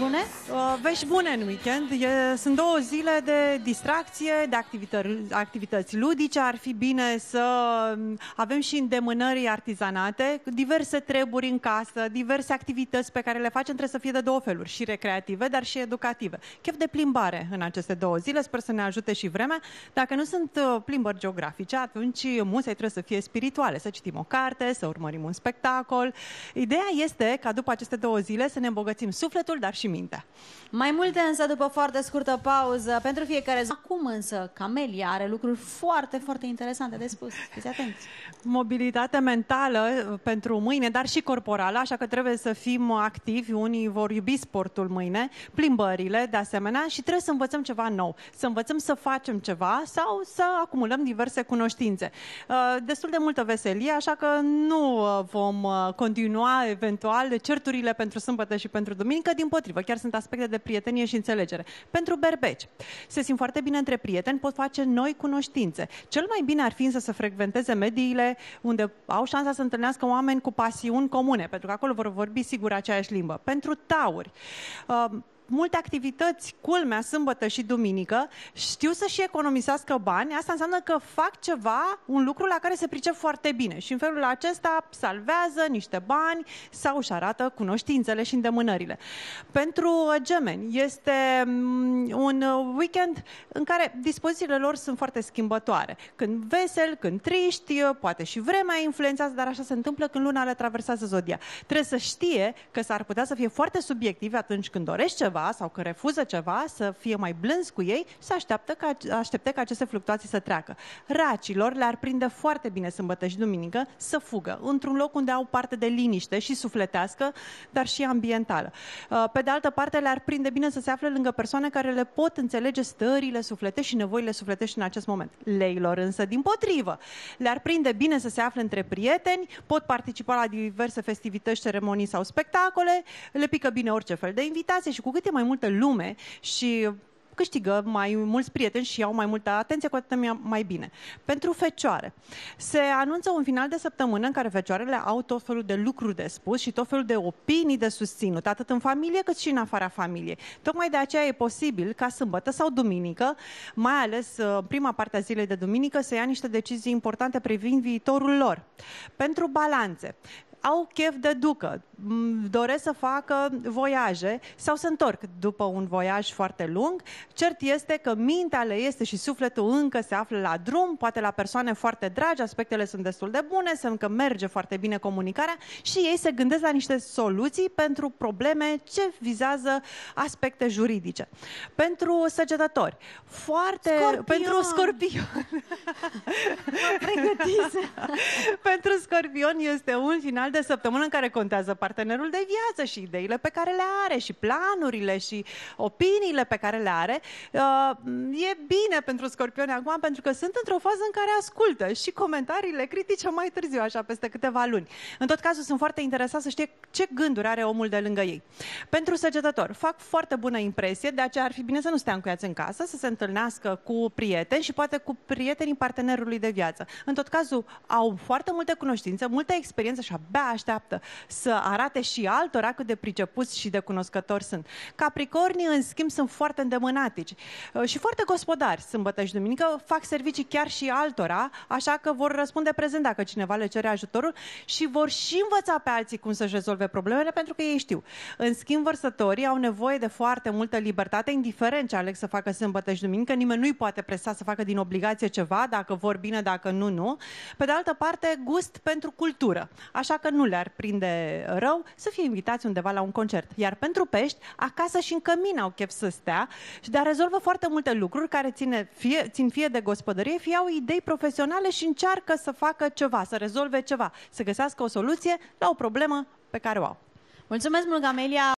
Bune? Uh, vești bune în weekend. E, sunt două zile de distracție, de activități, activități ludice. Ar fi bine să um, avem și îndemânări artizanate, diverse treburi în casă, diverse activități pe care le facem trebuie să fie de două feluri, și recreative, dar și educative. Chef de plimbare în aceste două zile, sper să ne ajute și vremea. Dacă nu sunt uh, plimbări geografice, atunci musei trebuie să fie spirituale, să citim o carte, să urmărim un spectacol. Ideea este ca după aceste două zile să ne îmbogățim sufletul, dar și mintea. Mai multe însă după foarte scurtă pauză pentru fiecare zi. Acum însă Camelia are lucruri foarte, foarte interesante de spus. Fiți atenți! Mobilitate mentală uh, pentru mâine, dar și corporală, așa că trebuie să fim activi. Unii vor iubi sportul mâine, plimbările de asemenea și trebuie să învățăm ceva nou, să învățăm să facem ceva sau să acumulăm diverse cunoștințe. Uh, destul de multă veselie, așa că nu uh, vom continua eventual certurile pentru sâmbătă și pentru duminică, din potrivă, chiar sunt aspecte de prietenie și înțelegere. Pentru berbeci, se simt foarte bine între prieteni, pot face noi cunoștințe. Cel mai bine ar fi să frecventeze mediile unde au șansa să întâlnească oameni cu pasiuni comune, pentru că acolo vor vorbi sigur aceeași limbă. Pentru tauri, uh, multe activități, culmea, sâmbătă și duminică, știu să și economisească bani, asta înseamnă că fac ceva, un lucru la care se pricep foarte bine și în felul acesta salvează niște bani sau își arată cunoștințele și îndemânările. Pentru gemeni este mm, un weekend în care dispozițiile lor sunt foarte schimbătoare. Când vesel, când triști, poate și vremea influențează, dar așa se întâmplă când luna le traversează zodia. Trebuie să știe că s-ar putea să fie foarte subiectiv atunci când dorești ceva, ceva sau că refuză ceva, să fie mai blânzi cu ei și să așteaptă ca, aștepte ca aceste fluctuații să treacă. Racilor le-ar prinde foarte bine sâmbătă și duminică să fugă într-un loc unde au parte de liniște și sufletească, dar și ambientală. Uh, pe de altă parte, le-ar prinde bine să se afle lângă persoane care le pot înțelege stările suflete și nevoile sufletești în acest moment. Leilor însă, din potrivă, le-ar prinde bine să se afle între prieteni, pot participa la diverse festivități, ceremonii sau spectacole, le pică bine orice fel de invitație și cu cât e mai multă lume și câștigă mai mulți prieteni și au mai multă atenție, cu atât mai bine. Pentru fecioare, se anunță un final de săptămână în care fecioarele au tot felul de lucruri de spus și tot felul de opinii de susținut, atât în familie cât și în afara familiei. Tocmai de aceea e posibil ca sâmbătă sau duminică, mai ales uh, prima parte a zilei de duminică, să ia niște decizii importante privind viitorul lor. Pentru balanțe, au chef de ducă, doresc să facă voiaje sau să întorc după un voiaj foarte lung. Cert este că mintea le este și sufletul încă se află la drum, poate la persoane foarte dragi, aspectele sunt destul de bune, se încă merge foarte bine comunicarea și ei se gândesc la niște soluții pentru probleme ce vizează aspecte juridice. Pentru săgetători, foarte... Scorpion. Pentru scorpion. pentru scorpion este un final final de săptămână în care contează partenerul de viață și ideile pe care le are și planurile și opiniile pe care le are. Uh, e bine pentru scorpioni acum pentru că sunt într-o fază în care ascultă și comentariile critice mai târziu, așa peste câteva luni. În tot cazul sunt foarte interesat să știe ce gânduri are omul de lângă ei. Pentru săgetător, fac foarte bună impresie, de aceea ar fi bine să nu stea încuiați în casă, să se întâlnească cu prieteni și poate cu prietenii partenerului de viață. În tot cazul, au foarte multe cunoștințe, multă experiență și abia abia așteaptă să arate și altora cât de pricepuți și de cunoscători sunt. Capricornii, în schimb, sunt foarte îndemânatici uh, și foarte gospodari. Sâmbătă și duminică fac servicii chiar și altora, așa că vor răspunde prezent dacă cineva le cere ajutorul și vor și învăța pe alții cum să-și rezolve problemele pentru că ei știu. În schimb, vărsătorii au nevoie de foarte multă libertate, indiferent ce aleg să facă sâmbătă și duminică. Nimeni nu-i poate presa să facă din obligație ceva, dacă vor bine, dacă nu, nu. Pe de altă parte, gust pentru cultură. Așa că nu le-ar prinde rău să fie invitați undeva la un concert. Iar pentru pești, acasă și în cămin au chef să stea și de-a rezolvă foarte multe lucruri care ține fie, țin fie de gospodărie, fie au idei profesionale și încearcă să facă ceva, să rezolve ceva, să găsească o soluție la o problemă pe care o au. Mulțumesc mult, Gamelia!